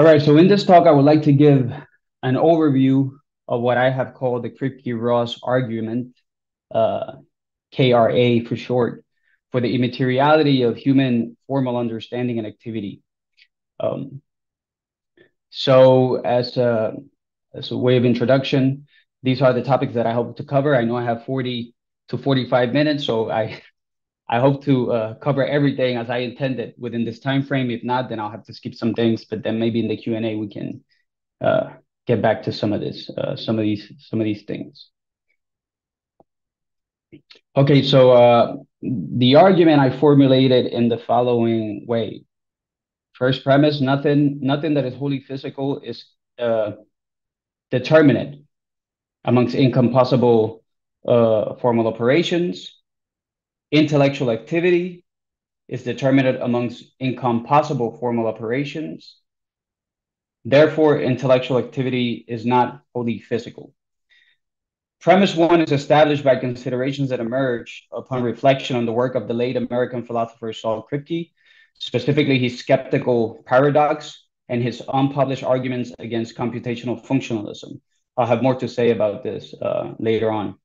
All right, so in this talk, I would like to give an overview of what I have called the Kripke-Ross argument, uh, KRA for short, for the immateriality of human formal understanding and activity. Um, so as a, as a way of introduction, these are the topics that I hope to cover. I know I have 40 to 45 minutes, so I I hope to uh, cover everything as I intended within this time frame. If not, then I'll have to skip some things. But then maybe in the Q and A we can uh, get back to some of this, uh, some of these, some of these things. Okay, so uh, the argument I formulated in the following way. First premise: nothing, nothing that is wholly physical is uh, determinate amongst incompossible uh, formal operations Intellectual activity is determined amongst incompossible formal operations. Therefore, intellectual activity is not wholly physical. Premise one is established by considerations that emerge upon reflection on the work of the late American philosopher Saul Kripke, specifically his skeptical paradox and his unpublished arguments against computational functionalism. I'll have more to say about this uh, later on.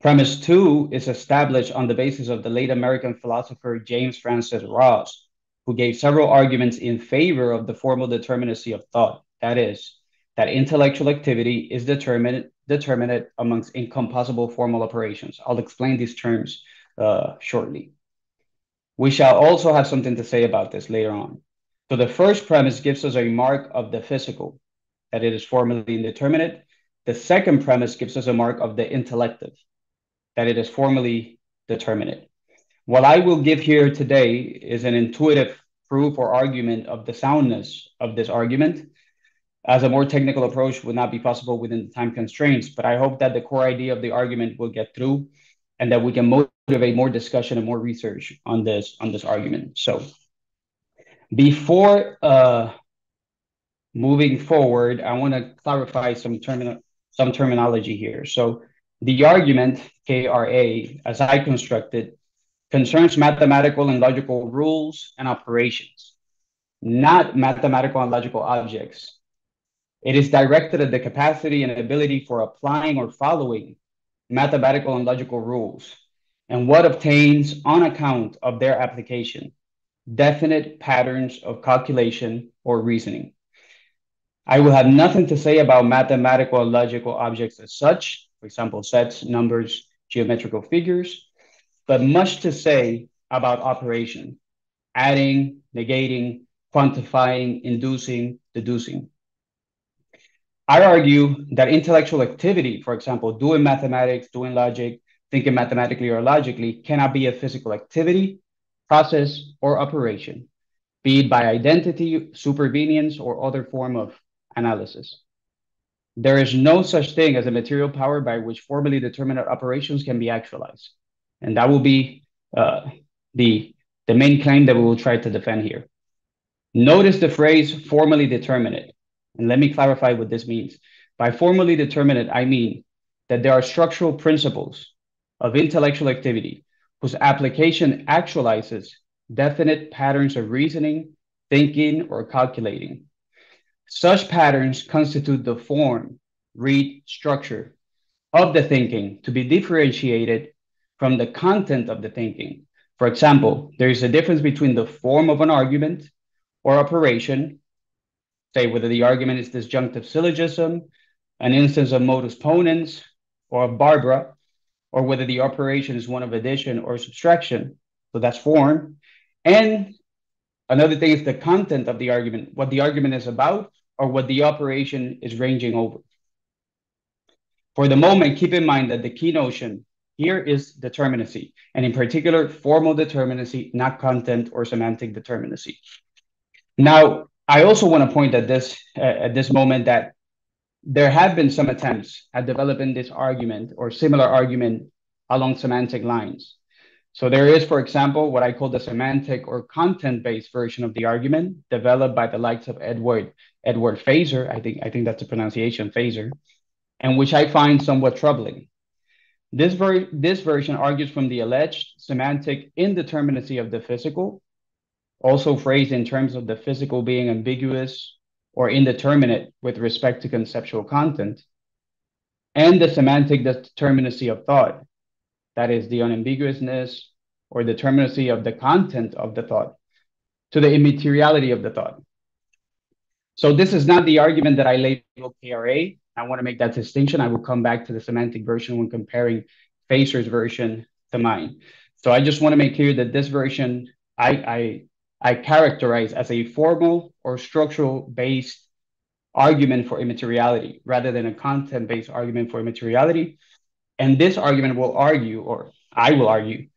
Premise two is established on the basis of the late American philosopher James Francis Ross, who gave several arguments in favor of the formal determinacy of thought. That is, that intellectual activity is determined, determinate amongst incompossible formal operations. I'll explain these terms uh, shortly. We shall also have something to say about this later on. So the first premise gives us a mark of the physical, that it is formally indeterminate. The second premise gives us a mark of the intellective, that it is formally determinate. What I will give here today is an intuitive proof or argument of the soundness of this argument, as a more technical approach would not be possible within the time constraints. But I hope that the core idea of the argument will get through and that we can motivate more discussion and more research on this on this argument. So before uh, moving forward, I want to clarify some term some terminology here. So the argument, KRA, as I constructed, concerns mathematical and logical rules and operations, not mathematical and logical objects. It is directed at the capacity and ability for applying or following mathematical and logical rules and what obtains on account of their application, definite patterns of calculation or reasoning. I will have nothing to say about mathematical and logical objects as such, for example, sets, numbers, geometrical figures, but much to say about operation, adding, negating, quantifying, inducing, deducing. I argue that intellectual activity, for example, doing mathematics, doing logic, thinking mathematically or logically, cannot be a physical activity, process, or operation, be it by identity, supervenience, or other form of analysis. There is no such thing as a material power by which formally determined operations can be actualized. And that will be uh, the, the main claim that we will try to defend here. Notice the phrase formally determinate. And let me clarify what this means. By formally determinate, I mean that there are structural principles of intellectual activity whose application actualizes definite patterns of reasoning, thinking, or calculating. Such patterns constitute the form, read, structure of the thinking to be differentiated from the content of the thinking. For example, there is a difference between the form of an argument or operation, say whether the argument is disjunctive syllogism, an instance of modus ponens, or of Barbara, or whether the operation is one of addition or subtraction. So that's form. And another thing is the content of the argument, what the argument is about, or what the operation is ranging over. For the moment, keep in mind that the key notion here is determinacy, and in particular, formal determinacy, not content or semantic determinacy. Now, I also want to point at this uh, at this moment that there have been some attempts at developing this argument or similar argument along semantic lines. So there is, for example, what I call the semantic or content-based version of the argument developed by the likes of Edward Edward Feser. I think I think that's the pronunciation, Feser, and which I find somewhat troubling. This, ver- this version argues from the alleged semantic indeterminacy of the physical also phrased in terms of the physical being ambiguous or indeterminate with respect to conceptual content, and the semantic determinacy of thought, that is, the unambiguousness or determinacy of the content of the thought, to the immateriality of the thought. So this is not the argument that I label KRA. I want to make that distinction. I will come back to the semantic version when comparing Feser's version to mine. So I just want to make clear that this version I, I, I characterize as a formal or structural based argument for immateriality rather than a content based argument for immateriality. And this argument will argue, or I will argue,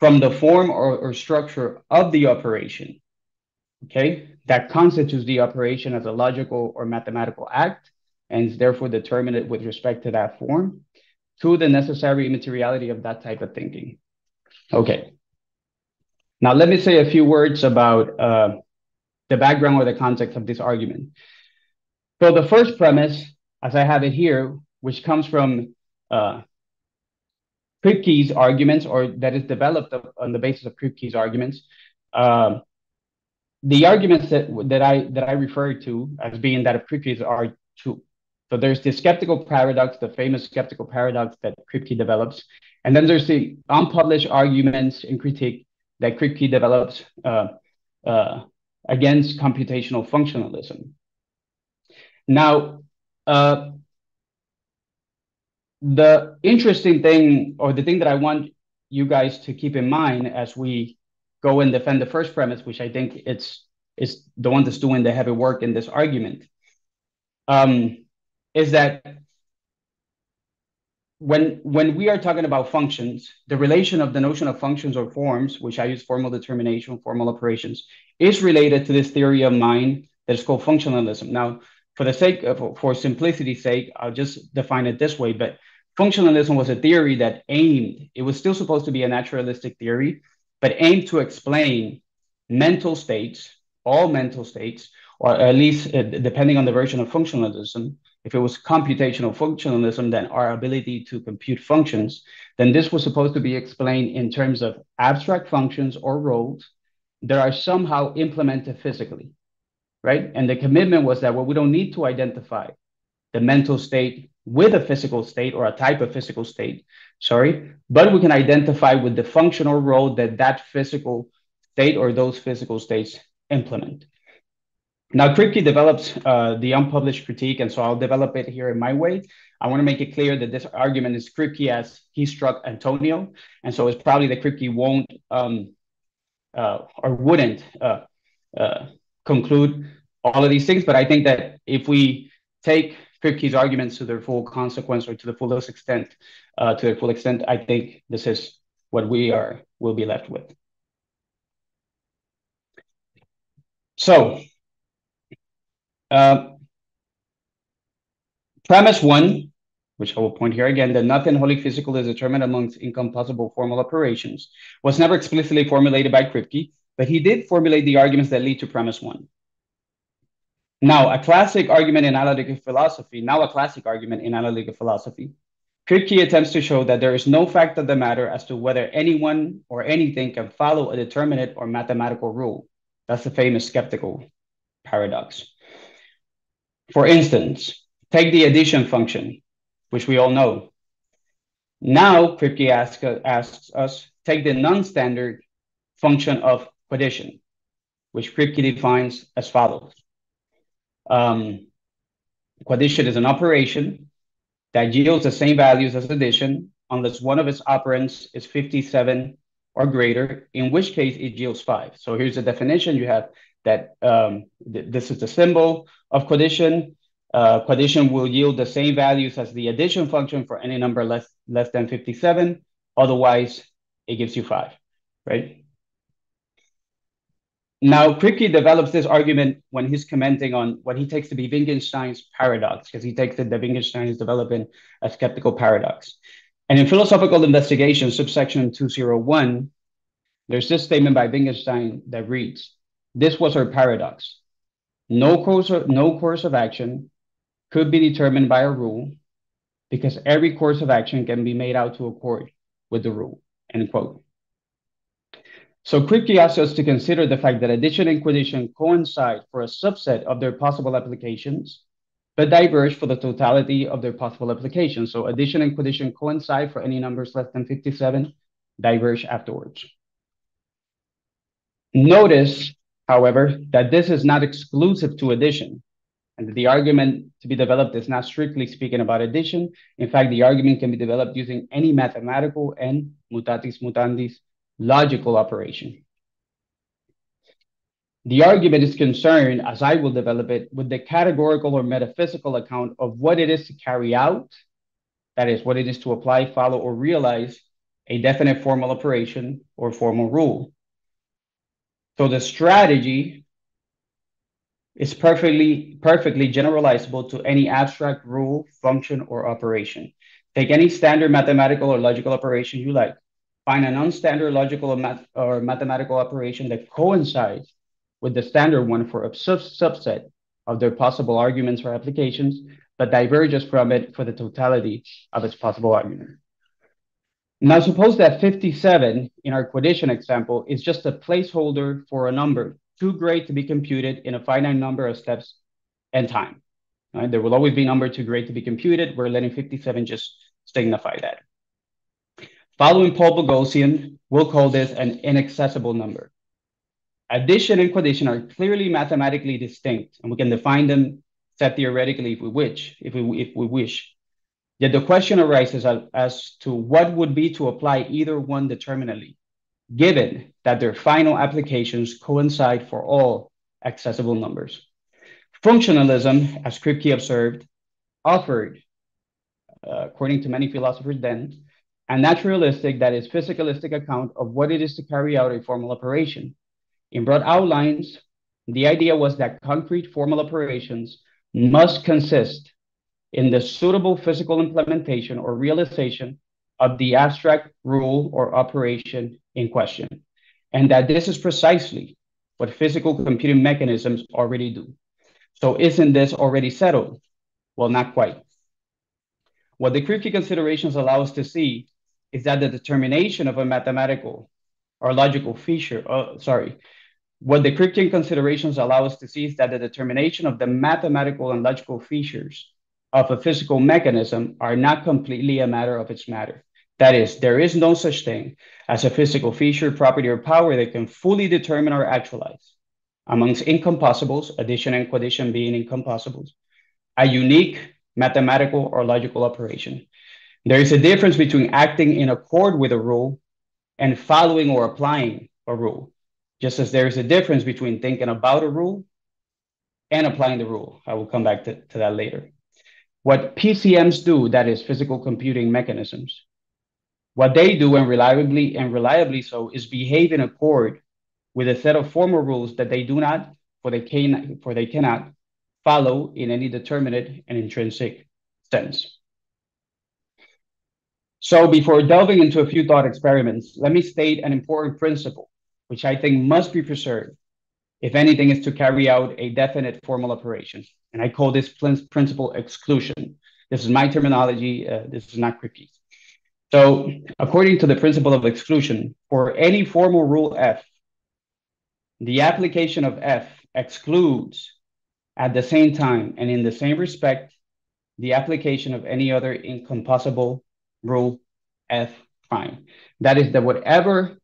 from the form or, or structure of the operation, okay, that constitutes the operation as a logical or mathematical act and is therefore determinate with respect to that form to the necessary materiality of that type of thinking. Okay. Now, let me say a few words about uh, the background or the context of this argument. So the first premise, as I have it here, which comes from Kripke's arguments, or that is developed on the basis of Kripke's arguments, uh, the arguments that that I that I refer to as being that of Kripke's are two. So there's the skeptical paradox, the famous skeptical paradox that Kripke develops, and then there's the unpublished arguments and critique that Kripke develops uh, uh, against computational functionalism. Now, uh, the interesting thing, or the thing that I want you guys to keep in mind as we go and defend the first premise, which I think it's is the one that's doing the heavy work in this argument, um, is that when when we are talking about functions, the relation of the notion of functions or forms, which I use formal determination, formal operations, is related to this theory of mind that is called functionalism. Now, for the sake of for simplicity's sake, I'll just define it this way. But functionalism was a theory that aimed, it was still supposed to be a naturalistic theory, but aimed to explain mental states, all mental states, or at least uh, depending on the version of functionalism, if it was computational functionalism, then our ability to compute functions, then this was supposed to be explained in terms of abstract functions or roles that are somehow implemented physically right? And the commitment was that well, we don't need to identify the mental state with a physical state or a type of physical state, sorry, but we can identify with the functional role that that physical state or those physical states implement. Now, Kripke develops uh, the unpublished critique, and so I'll develop it here in my way. I want to make it clear that this argument is Kripke as he struck Antonio, and so it's probably that Kripke won't um, uh, or wouldn't uh, uh conclude all of these things. But I think that if we take Kripke's arguments to their full consequence or to the fullest extent, uh, to their full extent, I think this is what we are will be left with. So, uh, premise one, which I will point here again, that nothing wholly physical is determined amongst incompossible formal operations, was never explicitly formulated by Kripke, but he did formulate the arguments that lead to premise one. Now, a classic argument in analytical philosophy, now a classic argument in analytical philosophy, Kripke attempts to show that there is no fact of the matter as to whether anyone or anything can follow a determinate or mathematical rule. That's the famous skeptical paradox. For instance, take the addition function, which we all know. Now, Kripke asks, asks us, take the non-standard function of addition, which Kripke defines as follows. Um, quaddition is an operation that yields the same values as addition unless one of its operands is 57 or greater, in which case it yields five. So here's the definition. You have that um, th this is the symbol of quaddition. Uh, quaddition will yield the same values as the addition function for any number less, less than 57. Otherwise, it gives you five, right? Now, Kripke develops this argument when he's commenting on what he takes to be Wittgenstein's paradox, because he takes it that Wittgenstein is developing a skeptical paradox. And in philosophical investigation, subsection 201, there's this statement by Wittgenstein that reads, this was our paradox. No course of, no course of action could be determined by a rule because every course of action can be made out to accord with the rule, end quote. So Kripke asks us to consider the fact that addition and quaddition coincide for a subset of their possible applications, but diverge for the totality of their possible applications. So addition and quaddition coincide for any numbers less than 57, diverge afterwards. Notice, however, that this is not exclusive to addition, and the argument to be developed is not strictly speaking about addition. In fact, the argument can be developed using any mathematical and mutatis mutandis logical operation. The argument is concerned, as I will develop it, with the categorical or metaphysical account of what it is to carry out, that is, what it is to apply, follow, or realize a definite formal operation or formal rule. So the strategy is perfectly, perfectly generalizable to any abstract rule, function, or operation. Take any standard mathematical or logical operation you like. Find a non-standard logical or, math or mathematical operation that coincides with the standard one for a sub subset of their possible arguments or applications, but diverges from it for the totality of its possible argument. Now suppose that 57 in our quaddition example is just a placeholder for a number too great to be computed in a finite number of steps and time. Right? There will always be number too great to be computed. We're letting 57 just signify that. Following Paul Boghossian, we'll call this an inaccessible number. Addition and quaddition are clearly mathematically distinct, and we can define them set theoretically if we wish. If we, if we wish. Yet the question arises as, as to what would be to apply either one determinately, given that their final applications coincide for all accessible numbers. Functionalism, as Kripke observed, offered, uh, according to many philosophers then, a naturalistic, that is physicalistic account of what it is to carry out a formal operation. In broad outlines, the idea was that concrete formal operations must consist in the suitable physical implementation or realization of the abstract rule or operation in question, and that this is precisely what physical computing mechanisms already do. So isn't this already settled? Well, not quite. What the Kripke considerations allow us to see is that the determination of a mathematical or logical feature, uh, sorry, what the Kripkean considerations allow us to see is that the determination of the mathematical and logical features of a physical mechanism are not completely a matter of its matter. That is, there is no such thing as a physical feature, property, or power that can fully determine or actualize, amongst incompossibles, addition and quaddition being incompossibles, a unique mathematical or logical operation. There is a difference between acting in accord with a rule and following or applying a rule, just as there is a difference between thinking about a rule and applying the rule. I will come back to, to that later. What PCMs do, that is physical computing mechanisms, what they do and reliably and reliably so is behave in accord with a set of formal rules that they do not, for they can, for they cannot follow in any determinate and intrinsic sense. So before delving into a few thought experiments, let me state an important principle, which I think must be preserved if anything is to carry out a definite formal operation. And I call this principle exclusion. This is my terminology. Uh, this is not Kripke's. So according to the principle of exclusion, for any formal rule F, the application of F excludes at the same time and in the same respect the application of any other incompossible rule F prime. That is that whatever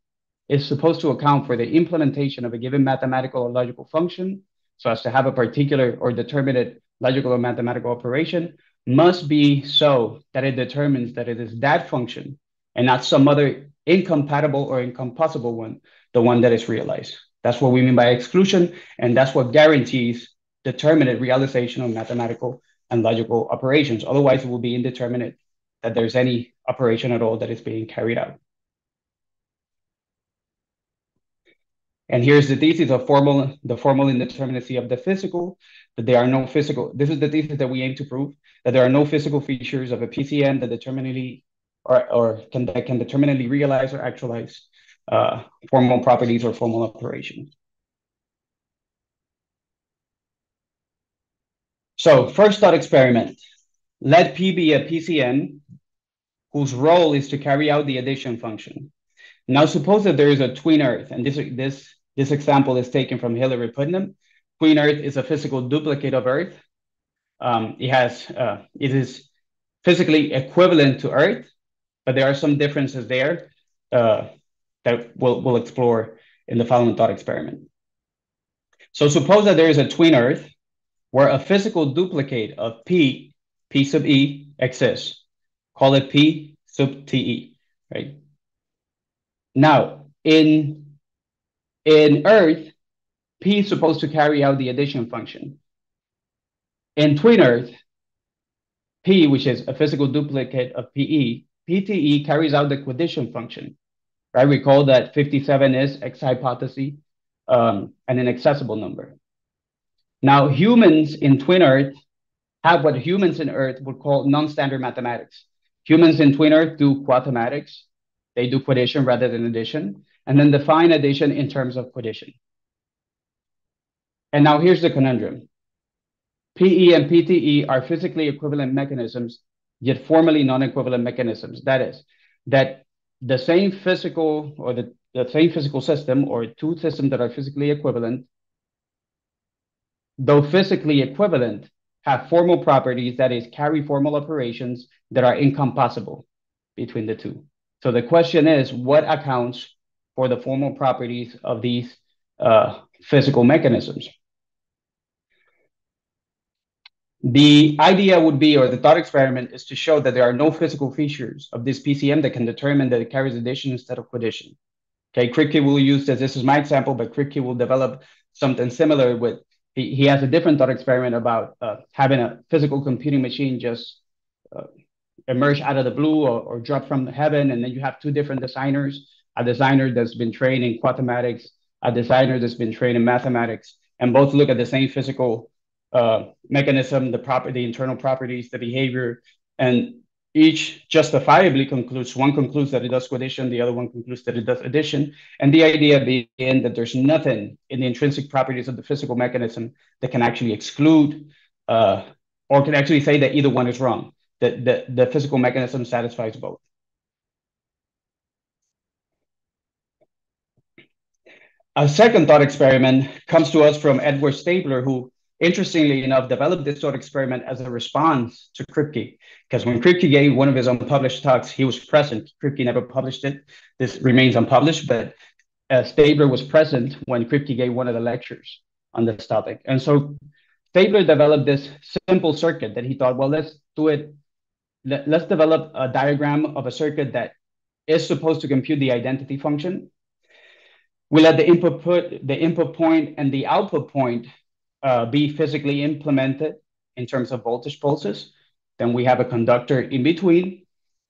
is supposed to account for the implementation of a given mathematical or logical function, so as to have a particular or determinate logical or mathematical operation, must be so that it determines that it is that function and not some other incompatible or incompossible one, the one that is realized. That's what we mean by exclusion, and that's what guarantees determinate realization of mathematical and logical operations. Otherwise, it will be indeterminate that there's any operation at all that is being carried out. And here's the thesis of formal, the formal indeterminacy of the physical, that there are no physical, this is the thesis that we aim to prove, that there are no physical features of a PCM that determinately or, or can, that can determinately realize or actualize uh, formal properties or formal operations. So first thought experiment. Let P be a PCM whose role is to carry out the addition function. Now suppose that there is a twin Earth, and this this this example is taken from Hilary Putnam. Twin Earth is a physical duplicate of Earth. Um, it has uh, it is physically equivalent to Earth, but there are some differences there uh, that we'll we'll explore in the following thought experiment. So suppose that there is a twin Earth where a physical duplicate of P, P sub E exists. Call it P sub TE, right? Now, in, in Earth, P is supposed to carry out the addition function. In twin Earth, P, which is a physical duplicate of PE, PTE carries out the quaddition function, right? Recall that 57 is ex hypothesi um, and an accessible number. Now, humans in twin Earth have what humans in Earth would call non-standard mathematics. Humans in twin Earth do quathematics. They do quaddition rather than addition, and then define addition in terms of quaddition. And now here's the conundrum. PE and PTE are physically equivalent mechanisms, yet formally non-equivalent mechanisms. That is, that the same physical or the, the same physical system or two systems that are physically equivalent, though physically equivalent, have formal properties, that is, carry formal operations that are incompossible between the two. So the question is, what accounts for the formal properties of these uh, physical mechanisms? The idea would be, or the thought experiment is to show that there are no physical features of this PCM that can determine that it carries addition instead of quaddition. Okay, Kripke will use this. This is my example, but Kripke will develop something similar with, he, he has a different thought experiment about uh, having a physical computing machine just uh, emerge out of the blue or, or drop from heaven. And then you have two different designers, a designer that's been trained in quathematics, a designer that's been trained in mathematics, and both look at the same physical uh, mechanism, the proper, the internal properties, the behavior, and each justifiably concludes. One concludes that it does quaddition, the other one concludes that it does addition. And the idea being that there's nothing in the intrinsic properties of the physical mechanism that can actually exclude uh, or can actually say that either one is wrong, that the, the physical mechanism satisfies both. A second thought experiment comes to us from Edward Stabler, who interestingly enough, developed this sort of experiment as a response to Kripke. Because when Kripke gave one of his unpublished talks, he was present. Kripke never published it. This remains unpublished, but uh, Stabler was present when Kripke gave one of the lectures on this topic. And so Stabler developed this simple circuit that he thought, well, let's do it. Let, let's develop a diagram of a circuit that is supposed to compute the identity function. We let the input put the input point and the output point uh, be physically implemented in terms of voltage pulses. Then we have a conductor in between.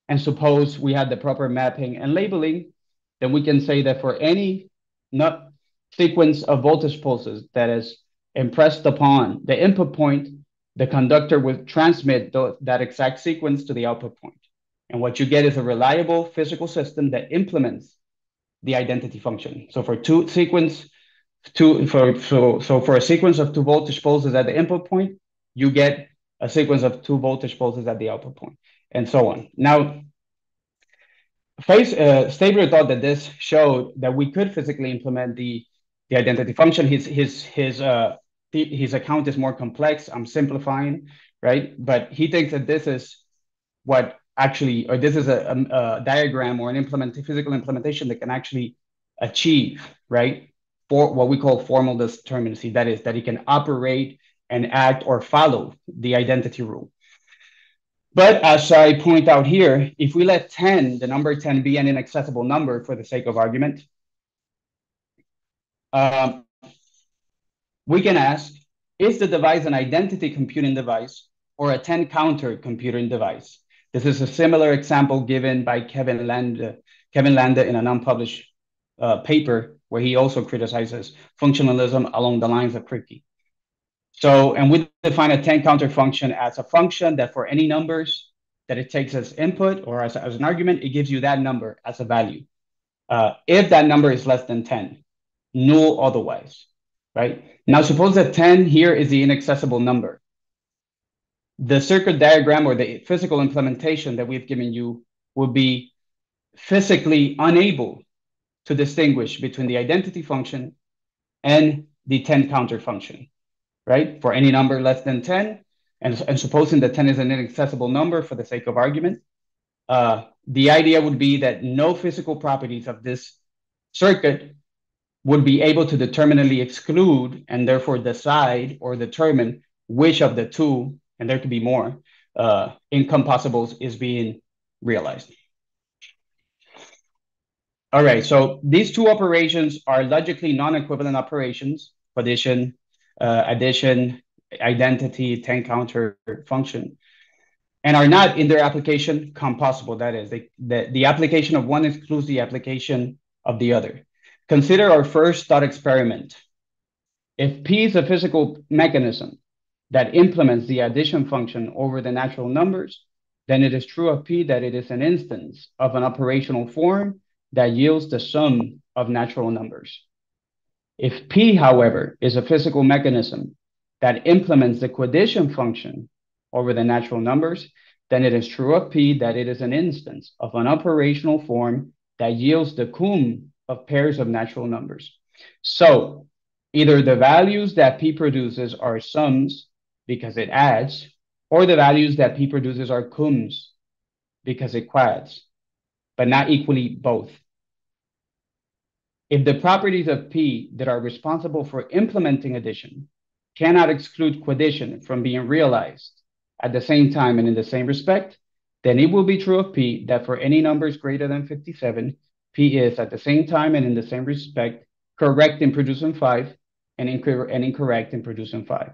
And suppose we had the proper mapping and labeling, then we can say that for any not sequence of voltage pulses that is impressed upon the input point, the conductor will transmit th that exact sequence to the output point. And what you get is a reliable physical system that implements the identity function. So for two sequence two for so so for a sequence of two voltage pulses at the input point, you get a sequence of two voltage pulses at the output point, and so on. Now, Face uh, Stabler thought that this showed that we could physically implement the the identity function. His his his uh his account is more complex. I'm simplifying, right? But he thinks that this is what actually, or this is a, a, a diagram or an implement physical implementation that can actually achieve, right? For what we call formal determinacy. That is, that it can operate and act or follow the identity rule. But as I point out here, if we let 10, the number 10 be an inaccessible number for the sake of argument, um, we can ask, is the device an identity computing device or a 10 counter computing device? This is a similar example given by Kevin Landa, Kevin Landa in an unpublished uh, paper where he also criticizes functionalism along the lines of Kripke. So, and we define a 10 counter function as a function that for any numbers that it takes as input or as, as an argument, it gives you that number as a value. Uh, if that number is less than 10, null otherwise, right? Now, suppose that 10 here is the inaccessible number. The circuit diagram or the physical implementation that we've given you will be physically unable to distinguish between the identity function and the 10 counter function, right? For any number less than 10, and, and supposing that 10 is an inaccessible number for the sake of argument, uh, the idea would be that no physical properties of this circuit would be able to determinately exclude and therefore decide or determine which of the two, and there could be more, uh, incompossibles is being realized. All right, so these two operations are logically non-equivalent operations, addition, uh, addition, identity, 10 counter function, and are not in their application compossible. That is, they, the, the application of one excludes the application of the other. Consider our first thought experiment. If P is a physical mechanism that implements the addition function over the natural numbers, then it is true of P that it is an instance of an operational form that yields the sum of natural numbers. If P, however, is a physical mechanism that implements the quaddition function over the natural numbers, then it is true of P that it is an instance of an operational form that yields the cum of pairs of natural numbers. So either the values that P produces are sums because it adds, or the values that P produces are cums because it quads but not equally both. If the properties of P that are responsible for implementing addition cannot exclude quaddition from being realized at the same time and in the same respect, then it will be true of P that for any numbers greater than 57, P is at the same time and in the same respect correct in producing 5 and, inc and incorrect in producing 5.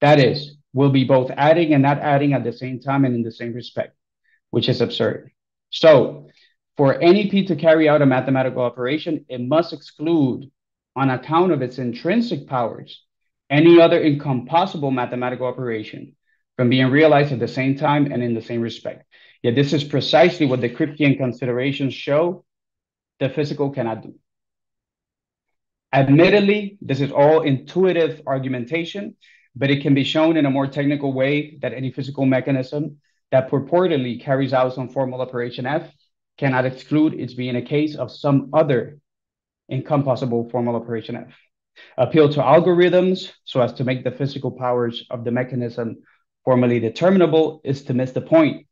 That is, will be both adding and not adding at the same time and in the same respect, which is absurd. So for any P to carry out a mathematical operation, it must exclude, on account of its intrinsic powers, any other incompossible mathematical operation from being realized at the same time and in the same respect. Yet this is precisely what the Kripkean considerations show the physical cannot do. Admittedly, this is all intuitive argumentation, but it can be shown in a more technical way that any physical mechanism that purportedly carries out some formal operation F cannot exclude its being a case of some other incompossible formal operation F. Appeal to algorithms so as to make the physical powers of the mechanism formally determinable is to miss the point,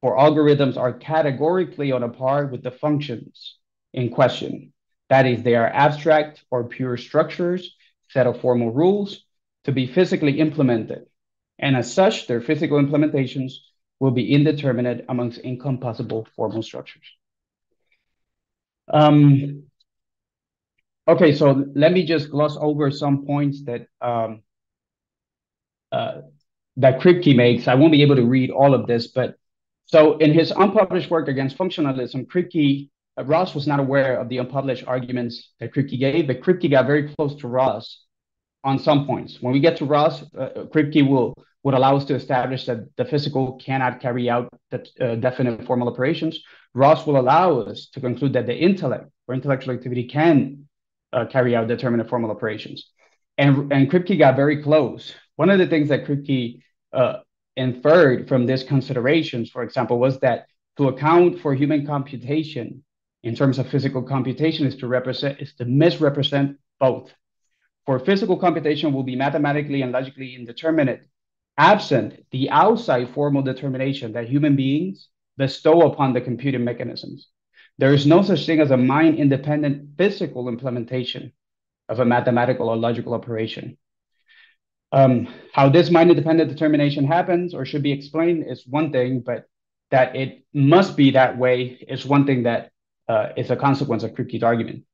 for algorithms are categorically on a par with the functions in question. That is, they are abstract or pure structures, set of formal rules to be physically implemented. And as such, their physical implementations will be indeterminate amongst incompossible formal structures. Um, okay, so let me just gloss over some points that um, uh, that Kripke makes. I won't be able to read all of this, but so in his unpublished work against functionalism, Kripke, uh, Ross was not aware of the unpublished arguments that Kripke gave, but Kripke got very close to Ross on some points. When we get to Ross, uh, Kripke will would allow us to establish that the physical cannot carry out the uh, definite formal operations. Ross will allow us to conclude that the intellect or intellectual activity can uh, carry out determinate formal operations. And, and Kripke got very close. One of the things that Kripke uh, inferred from these considerations, for example, was that to account for human computation in terms of physical computation is to represent is to misrepresent both. For physical computation will be mathematically and logically indeterminate absent the outside formal determination that human beings bestow upon the computing mechanisms. There is no such thing as a mind independent physical implementation of a mathematical or logical operation. Um, how this mind independent determination happens or should be explained is one thing, but that it must be that way is one thing that uh, is a consequence of Kripke's argument.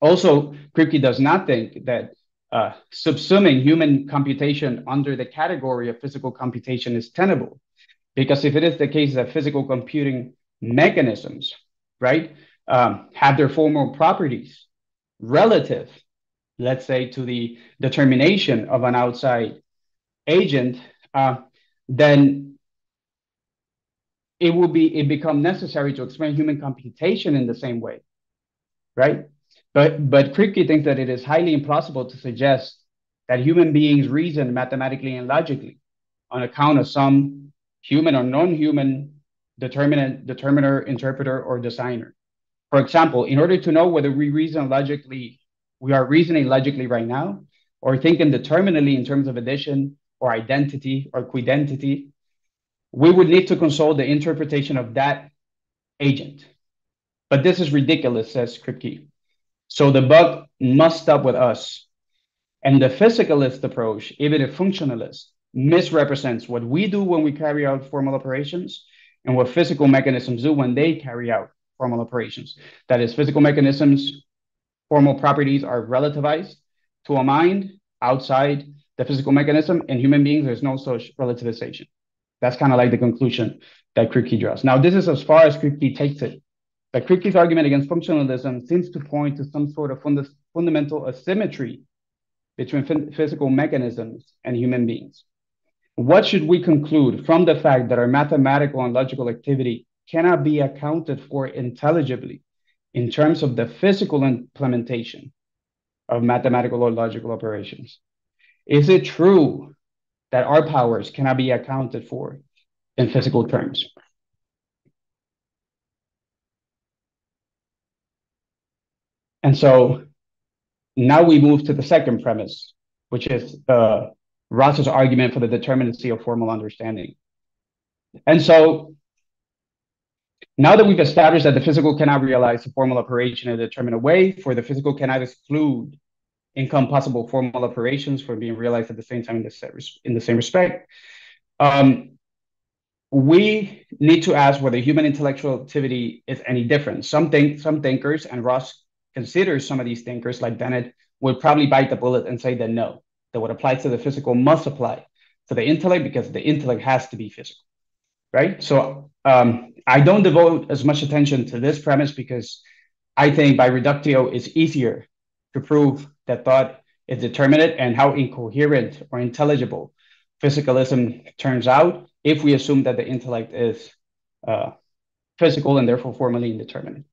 Also, Kripke does not think that uh, subsuming human computation under the category of physical computation is tenable. Because if it is the case that physical computing mechanisms, right, um, have their formal properties relative, let's say, to the determination of an outside agent, uh, then it will be it become necessary to explain human computation in the same way, right? But, but Kripke thinks that it is highly implausible to suggest that human beings reason mathematically and logically on account of some human or non-human determinant, determiner, interpreter, or designer. For example, in order to know whether we reason logically, we are reasoning logically right now, or thinking determinately in terms of addition or identity or quidentity, we would need to consult the interpretation of that agent. But this is ridiculous, says Kripke. So the buck must stop with us. And the physicalist approach, even a functionalist, misrepresents what we do when we carry out formal operations and what physical mechanisms do when they carry out formal operations. That is, physical mechanisms, formal properties are relativized to a mind outside the physical mechanism. In human beings, there's no such relativization. That's kind of like the conclusion that Kripke draws. Now, this is as far as Kripke takes it. But Kripke's argument against functionalism seems to point to some sort of fund fundamental asymmetry between physical mechanisms and human beings. What should we conclude from the fact that our mathematical and logical activity cannot be accounted for intelligibly in terms of the physical implementation of mathematical or logical operations? Is it true that our powers cannot be accounted for in physical terms? And so now we move to the second premise, which is uh, Ross's argument for the determinacy of formal understanding. And so now that we've established that the physical cannot realize a formal operation in a determinate way, for the physical cannot exclude incompossible formal operations from being realized at the same time in the, in the same respect, um, we need to ask whether human intellectual activity is any different. Some think some thinkers, and Ross considers some of these thinkers like Dennett, would probably bite the bullet and say that no, that what applies to the physical must apply to the intellect because the intellect has to be physical, right? So um, I don't devote as much attention to this premise because I think by reductio it's easier to prove that thought is determinate and how incoherent or intelligible physicalism turns out if we assume that the intellect is uh, physical and therefore formally indeterminate.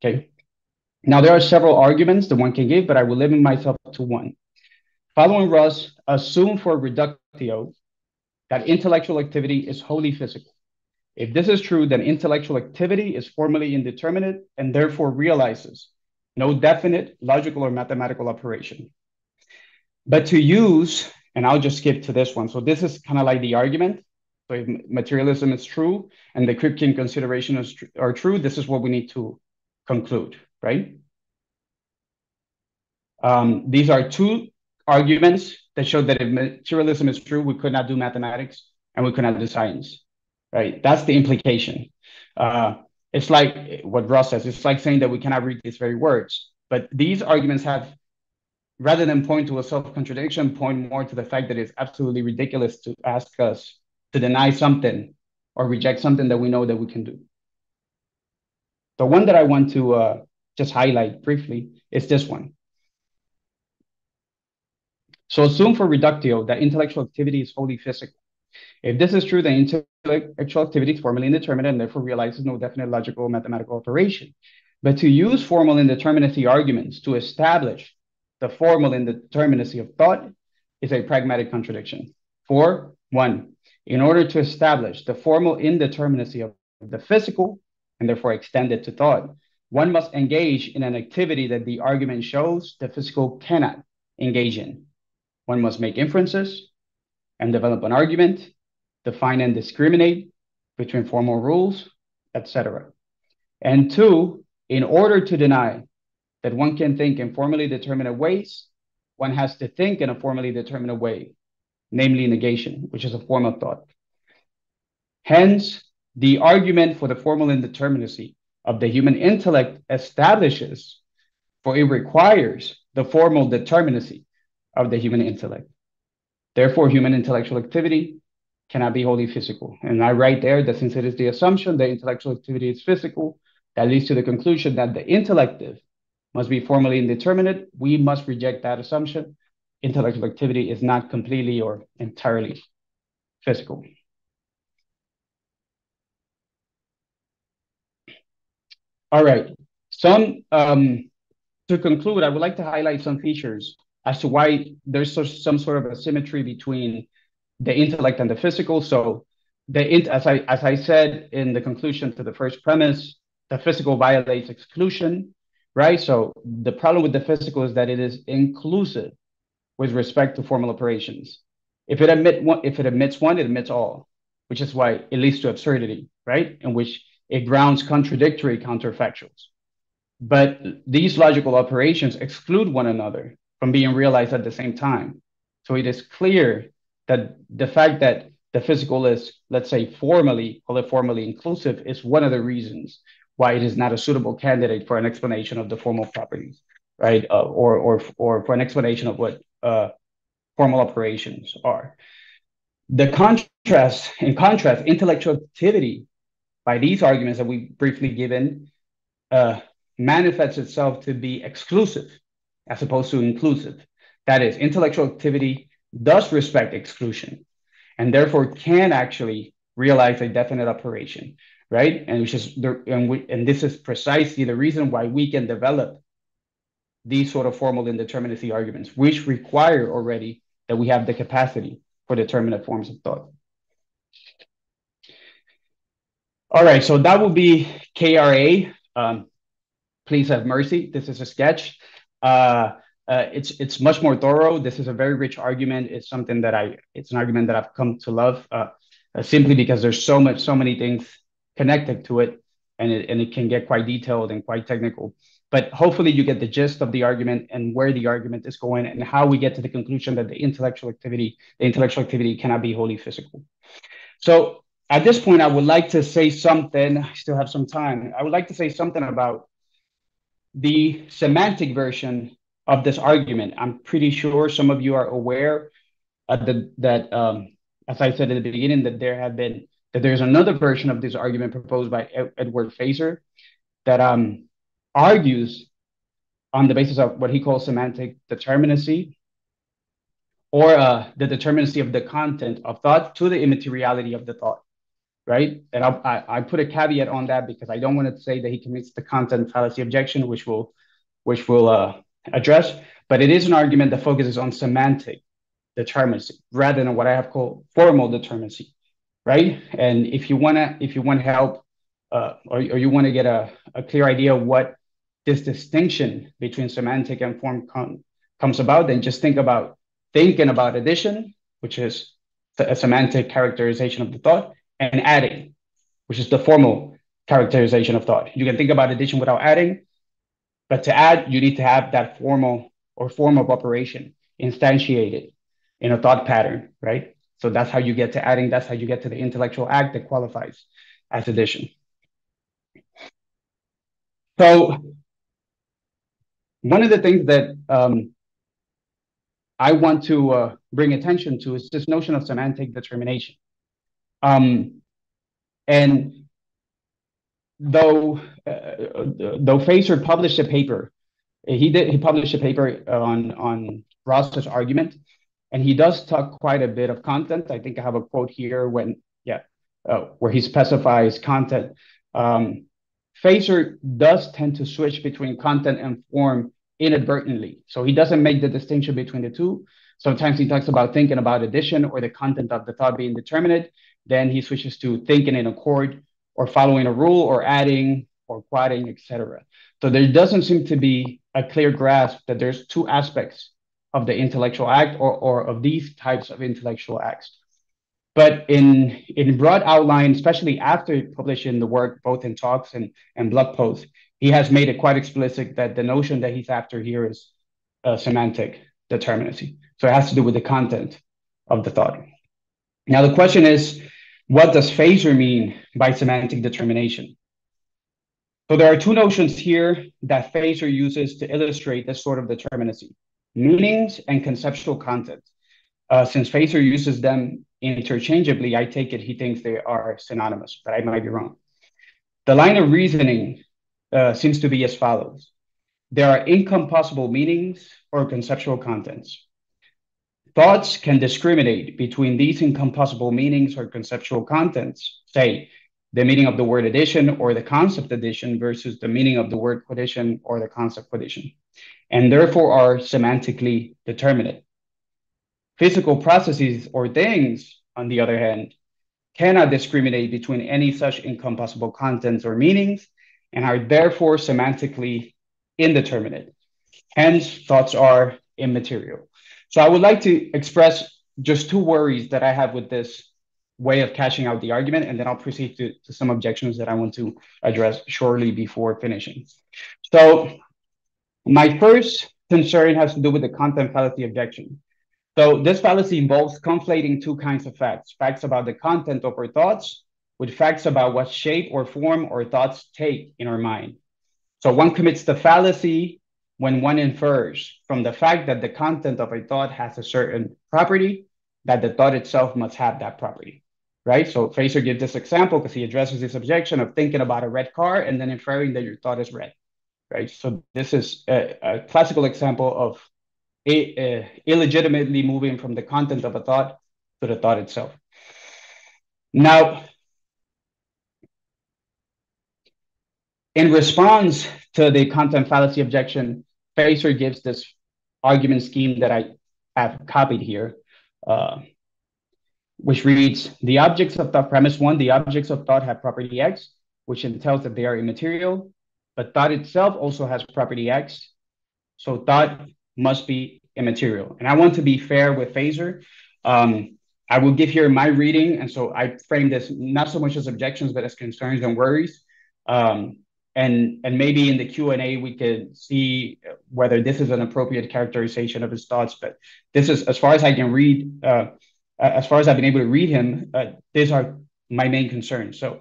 Okay. Now there are several arguments that one can give, but I will limit myself to one. Following Ross, assume for reductio that intellectual activity is wholly physical. If this is true, then intellectual activity is formally indeterminate and therefore realizes no definite logical or mathematical operation. But to use, and I'll just skip to this one. So this is kind of like the argument. So if materialism is true and the Kripkean considerations tr are true, this is what we need to conclude, right? Um, these are two arguments that show that if materialism is true, we could not do mathematics and we could not do science, right? That's the implication. Uh, it's like what Ross says, it's like saying that we cannot read these very words. But these arguments have, rather than point to a self-contradiction, point more to the fact that it's absolutely ridiculous to ask us to deny something or reject something that we know that we can do. The one that I want to uh, just highlight briefly is this one. So assume for reductio that intellectual activity is wholly physical. If this is true, then intellectual activity is formally indeterminate and therefore realizes no definite logical mathematical operation. But to use formal indeterminacy arguments to establish the formal indeterminacy of thought is a pragmatic contradiction. For one, in order to establish the formal indeterminacy of the physical and therefore extend it to thought, one must engage in an activity that the argument shows the physical cannot engage in. One must make inferences and develop an argument, define and discriminate between formal rules, etc. And two, in order to deny that one can think in formally determinate ways, one has to think in a formally determinate way, namely negation, which is a form of thought. Hence, the argument for the formal indeterminacy of the human intellect establishes, for it requires the formal determinacy of the human intellect. Therefore, human intellectual activity cannot be wholly physical. And I write there that since it is the assumption that intellectual activity is physical, that leads to the conclusion that the intellective must be formally indeterminate. We must reject that assumption. Intellectual activity is not completely or entirely physical. All right. Some um, to conclude, I would like to highlight some features as to why there's some sort of a symmetry between the intellect and the physical. So the as I as I said in the conclusion to the first premise, the physical violates exclusion, right? So the problem with the physical is that it is inclusive with respect to formal operations. If it admit one, if it admits one, it admits all, which is why it leads to absurdity, right? In which it grounds contradictory counterfactuals. But these logical operations exclude one another from being realized at the same time. So it is clear that the fact that the physical is, let's say, formally, call it formally inclusive, is one of the reasons why it is not a suitable candidate for an explanation of the formal properties, right? Uh, or, or, or for an explanation of what uh, formal operations are. The contrast, in contrast, intellectual activity by these arguments that we briefly given uh, manifests itself to be exclusive as opposed to inclusive. That is, intellectual activity does respect exclusion and therefore can actually realize a definite operation, right? And which is the and, we, and this is precisely the reason why we can develop these sort of formal indeterminacy arguments, which require already that we have the capacity for determinate forms of thought. All right, so that would be KRA. Um, please have mercy. This is a sketch. Uh, uh, it's it's much more thorough. This is a very rich argument. It's something that I it's an argument that I've come to love uh, uh, simply because there's so much so many things connected to it, and it and it can get quite detailed and quite technical. But hopefully you get the gist of the argument and where the argument is going and how we get to the conclusion that the intellectual activity the intellectual activity cannot be wholly physical. So at this point, I would like to say something. I still have some time. I would like to say something about the semantic version of this argument. I'm pretty sure some of you are aware the, that, um, as I said at the beginning, that there have been that there's another version of this argument proposed by Ed Edward Feser that um, argues on the basis of what he calls semantic determinacy or uh, the determinacy of the content of thought to the immateriality of the thought, right? And I, I, put a caveat on that because I don't want to say that he commits the content fallacy objection, which will, which will uh, address, but it is an argument that focuses on semantic determinacy rather than what I have called formal determinacy, right? And if you wanna if you want help uh, or, or you want to get a, a clear idea of what this distinction between semantic and form com comes about, then just think about thinking about addition, which is a semantic characterization of the thought, and adding, which is the formal characterization of thought. You can think about addition without adding, but to add, you need to have that formal or form of operation instantiated in a thought pattern, right? So that's how you get to adding. That's how you get to the intellectual act that qualifies as addition. So one of the things that um, I want to uh, bring attention to is this notion of semantic determination. Um, and though uh, though Feser published a paper, he did he published a paper on on Ross's argument, and he does talk quite a bit of content. I think I have a quote here when yeah, uh, where he specifies content. Um, Feser does tend to switch between content and form inadvertently, so he doesn't make the distinction between the two. Sometimes he talks about thinking about addition or the content of the thought being determinate. Then he switches to thinking in accord or following a rule or adding or quadding, etc. So there doesn't seem to be a clear grasp that there's two aspects of the intellectual act or, or of these types of intellectual acts. But in, in broad outline, especially after publishing the work, both in talks and, and blog posts, he has made it quite explicit that the notion that he's after here is semantic determinacy. So it has to do with the content of the thought. Now, the question is, what does Feser mean by semantic determination? So there are two notions here that Feser uses to illustrate this sort of determinacy, meanings and conceptual content. Uh, since Feser uses them interchangeably, I take it he thinks they are synonymous, but I might be wrong. The line of reasoning uh, seems to be as follows. There are incompossible meanings or conceptual contents. Thoughts can discriminate between these incompossible meanings or conceptual contents, say, the meaning of the word addition or the concept addition versus the meaning of the word quaddition or the concept quaddition, and therefore are semantically determinate. Physical processes or things, on the other hand, cannot discriminate between any such incompossible contents or meanings, and are therefore semantically indeterminate. Hence, thoughts are immaterial. So I would like to express just two worries that I have with this way of cashing out the argument, and then I'll proceed to, to some objections that I want to address shortly before finishing. So my first concern has to do with the content fallacy objection. So this fallacy involves conflating two kinds of facts, facts about the content of our thoughts with facts about what shape or form our thoughts take in our mind. So one commits the fallacy when one infers from the fact that the content of a thought has a certain property that the thought itself must have that property, right? So Feser gives this example because he addresses this objection of thinking about a red car and then inferring that your thought is red, right? So this is a, a classical example of a, uh, illegitimately moving from the content of a thought to the thought itself. Now, in response to the content fallacy objection, Feser gives this argument scheme that I have copied here, uh, which reads, the objects of thought, premise one, the objects of thought have property X, which entails that they are immaterial, but thought itself also has property X. So thought must be immaterial. And I want to be fair with Feser. Um, I will give here my reading. And so I frame this not so much as objections, but as concerns and worries. Um, and, and maybe in the Q&A, we could see whether this is an appropriate characterization of his thoughts. But this is, as far as I can read, uh, as far as I've been able to read him, uh, these are my main concerns. So,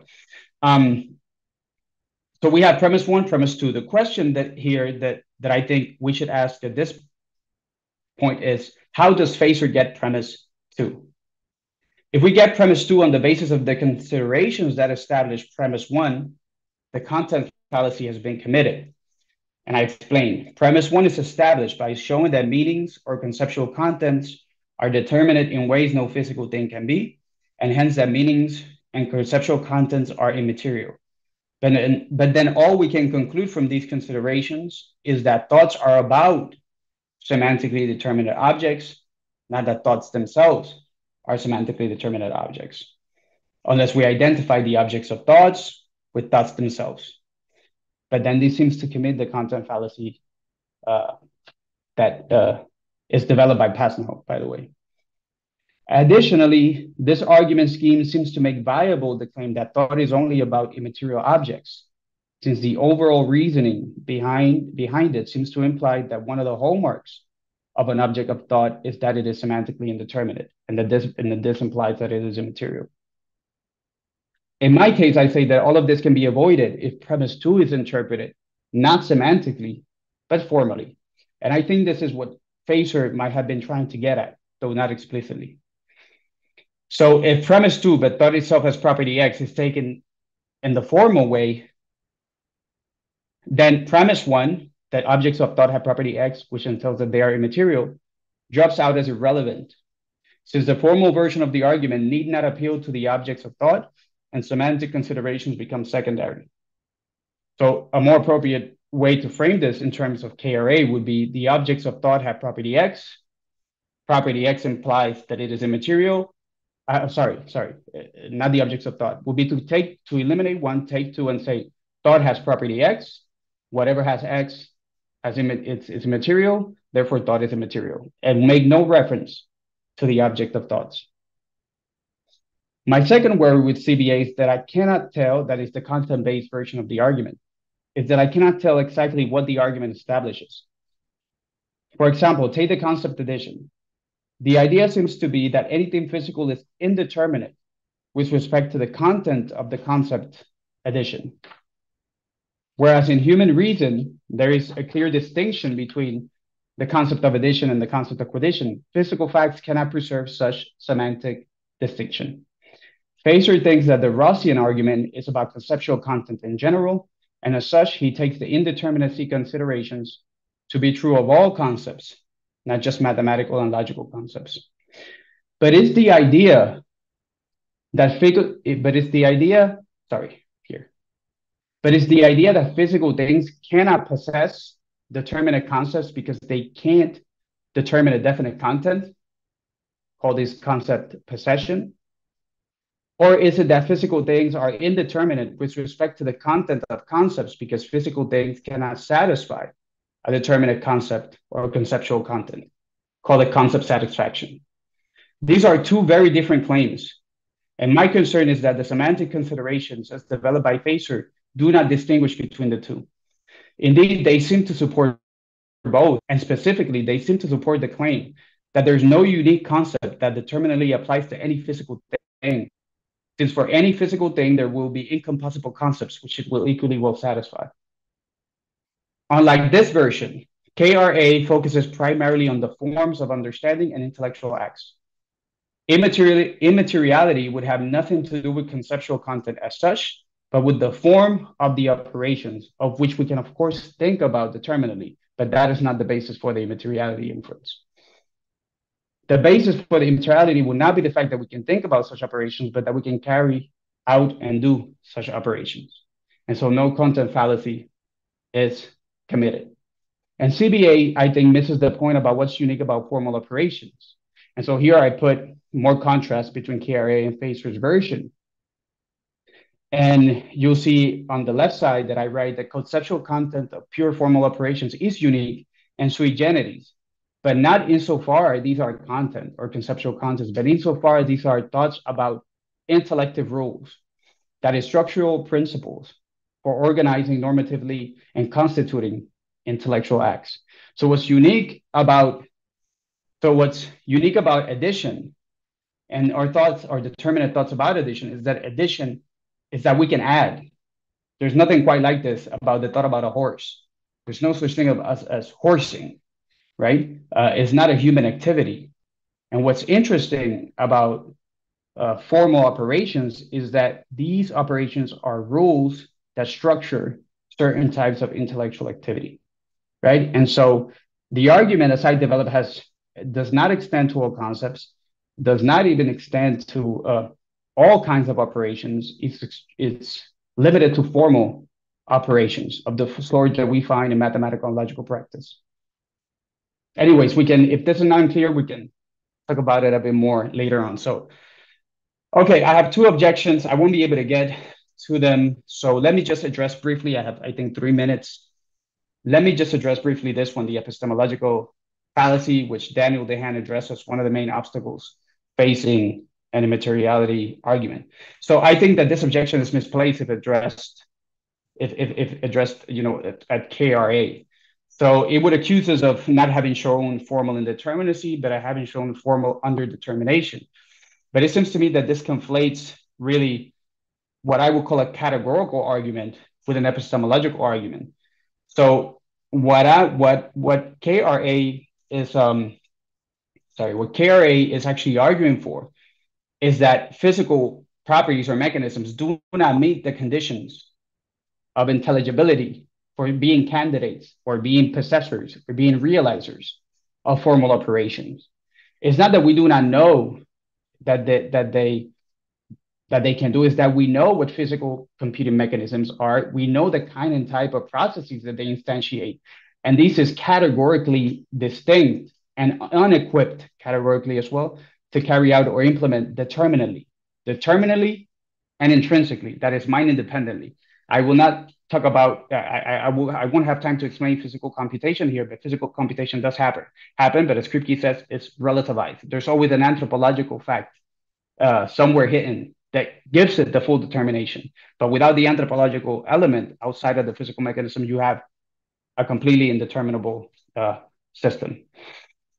um, so we have premise one, premise two. The question that here that that I think we should ask at this point is how does Feser get premise two? If we get premise two on the basis of the considerations that establish premise one, the content fallacy has been committed. And I explain premise one is established by showing that meanings or conceptual contents are determinate in ways no physical thing can be, and hence that meanings and conceptual contents are immaterial. But then, but then all we can conclude from these considerations is that thoughts are about semantically determinate objects, not that thoughts themselves are semantically determinate objects, unless we identify the objects of thoughts with thoughts themselves. But then this seems to commit the content fallacy uh, that uh, is developed by Passenhoff, by the way. Additionally, this argument scheme seems to make viable the claim that thought is only about immaterial objects, since the overall reasoning behind, behind it seems to imply that one of the hallmarks of an object of thought is that it is semantically indeterminate, and that this, and that this implies that it is immaterial. In my case, I say that all of this can be avoided if premise two is interpreted not semantically, but formally. And I think this is what Feser might have been trying to get at, though not explicitly. So if premise two, but thought itself as property X, is taken in the formal way, then premise one, that objects of thought have property X, which entails that they are immaterial, drops out as irrelevant, since the formal version of the argument need not appeal to the objects of thought, and semantic considerations become secondary. So a more appropriate way to frame this in terms of KRA would be the objects of thought have property X. Property X implies that it is immaterial. Uh, sorry, sorry, uh, not the objects of thought. Would be to take to eliminate one, take two, and say thought has property X whatever has X has it's, it's material, therefore thought is immaterial, and make no reference to the object of thoughts. My second worry with CBA is that I cannot tell, that is the content-based version of the argument, is that I cannot tell exactly what the argument establishes. For example, take the concept addition. The idea seems to be that anything physical is indeterminate with respect to the content of the concept addition. Whereas in human reason, there is a clear distinction between the concept of addition and the concept of quaddition. Physical facts cannot preserve such semantic distinction. Feser thinks that the Rossian argument is about conceptual content in general, and as such, he takes the indeterminacy considerations to be true of all concepts, not just mathematical and logical concepts. But it's the idea that physical but it's the idea, sorry, here, but it's the idea that physical things cannot possess determinate concepts because they can't determine a definite content, called this concept possession. Or is it that physical things are indeterminate with respect to the content of concepts because physical things cannot satisfy a determinate concept or conceptual content? Call it concept satisfaction. These are two very different claims. And my concern is that the semantic considerations as developed by Feser do not distinguish between the two. Indeed, they seem to support both, and specifically, they seem to support the claim that there's no unique concept that determinately applies to any physical thing, since for any physical thing, there will be incompossible concepts which it will equally well satisfy. Unlike this version, KRA focuses primarily on the forms of understanding and intellectual acts. Immaterial, immateriality would have nothing to do with conceptual content as such, but with the form of the operations, of which we can, of course, think about determinately, but that is not the basis for the immateriality inference. The basis for the immateriality would not be the fact that we can think about such operations, but that we can carry out and do such operations. And so no content fallacy is committed. And CBA, I think, misses the point about what's unique about formal operations. And so here I put more contrast between KRA and Feser's version, and you'll see on the left side that I write the conceptual content of pure formal operations is unique and sui generis, but not insofar these are content or conceptual contents, but insofar these are thoughts about intellective rules, that is structural principles for organizing normatively and constituting intellectual acts. So what's unique about so what's unique about addition and our thoughts, our determinate thoughts about addition is that addition is that we can add. There's nothing quite like this about the thought about a horse. There's no such thing us as horsing, right? Uh, it's not a human activity. And what's interesting about uh, formal operations is that these operations are rules that structure certain types of intellectual activity, right? And so the argument as I develop has does not extend to all concepts, does not even extend to uh, all kinds of operations. It's, it's limited to formal operations of the sort that we find in mathematical and logical practice. Anyways, we can, if this is not clear, we can talk about it a bit more later on. So, okay, I have two objections. I won't be able to get to them. So let me just address briefly. I have, I think, three minutes. Let me just address briefly this one, the epistemological fallacy, which Daniel De Haan addressed as one of the main obstacles facing an immateriality argument. So I think that this objection is misplaced if addressed, if, if, if addressed, you know, at, at KRA. So it would accuse us of not having shown formal indeterminacy, but having shown formal underdetermination. But it seems to me that this conflates really what I would call a categorical argument with an epistemological argument. So what I what what KRA is um sorry, what KRA is actually arguing for is that physical properties or mechanisms do not meet the conditions of intelligibility for being candidates or being possessors or being realizers of formal operations. It's not that we do not know that they, that they that they can do is that we know what physical computing mechanisms are. We know the kind and type of processes that they instantiate. And this is categorically distinct and unequipped categorically as well to carry out or implement determinately, determinately and intrinsically, that is mind independently. I will not talk about, I, I, I, will, I won't have time to explain physical computation here, but physical computation does happen, happen but as Kripke says, it's relativized. There's always an anthropological fact uh, somewhere hidden that gives it the full determination. But without the anthropological element outside of the physical mechanism, you have a completely indeterminable uh, system.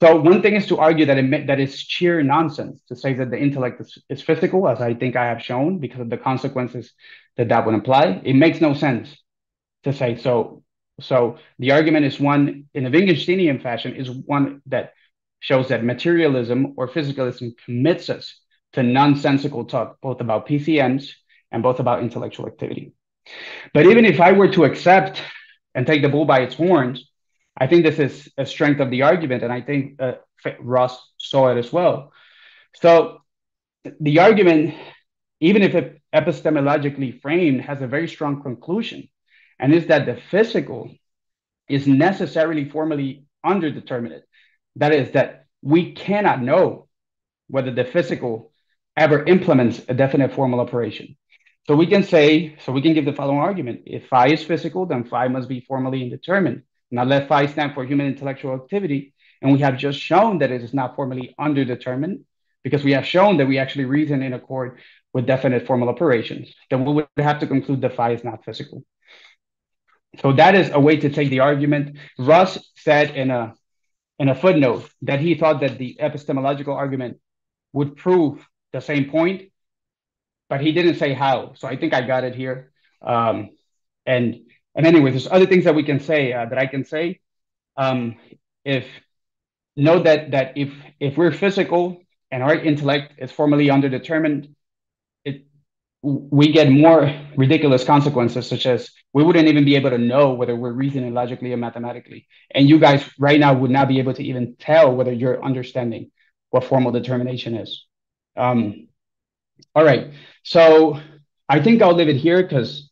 So one thing is to argue that it that is sheer nonsense to say that the intellect is, is physical, as I think I have shown, because of the consequences that that would imply. It makes no sense to say so. So the argument is one in a Wittgensteinian fashion is one that shows that materialism or physicalism commits us to nonsensical talk, both about PCMs and both about intellectual activity. But even if I were to accept and take the bull by its horns I think this is a strength of the argument, and I think uh, Ross saw it as well. So the argument, even if it epistemologically framed, has a very strong conclusion, and is that the physical is necessarily formally underdeterminate. That is, that we cannot know whether the physical ever implements a definite formal operation. So we can say, so we can give the following argument. If phi is physical, then phi must be formally indeterminate. Now let phi stand for human intellectual activity. And we have just shown that it is not formally underdetermined because we have shown that we actually reason in accord with definite formal operations. Then we would have to conclude that phi is not physical. So that is a way to take the argument. Ross said in a in a footnote that he thought that the epistemological argument would prove the same point, but he didn't say how. So I think I got it here. Um, and and anyway, there's other things that we can say uh, that I can say. Um, if know that that if if we're physical and our intellect is formally underdetermined, we get more ridiculous consequences, such as we wouldn't even be able to know whether we're reasoning logically or mathematically. And you guys right now would not be able to even tell whether you're understanding what formal determination is. Um, all right. So I think I'll leave it here because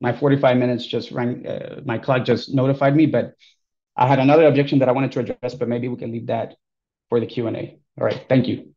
my 45 minutes just rang, uh, my clock just notified me, but I had another objection that I wanted to address, but maybe we can leave that for the Q&A. All right. Thank you.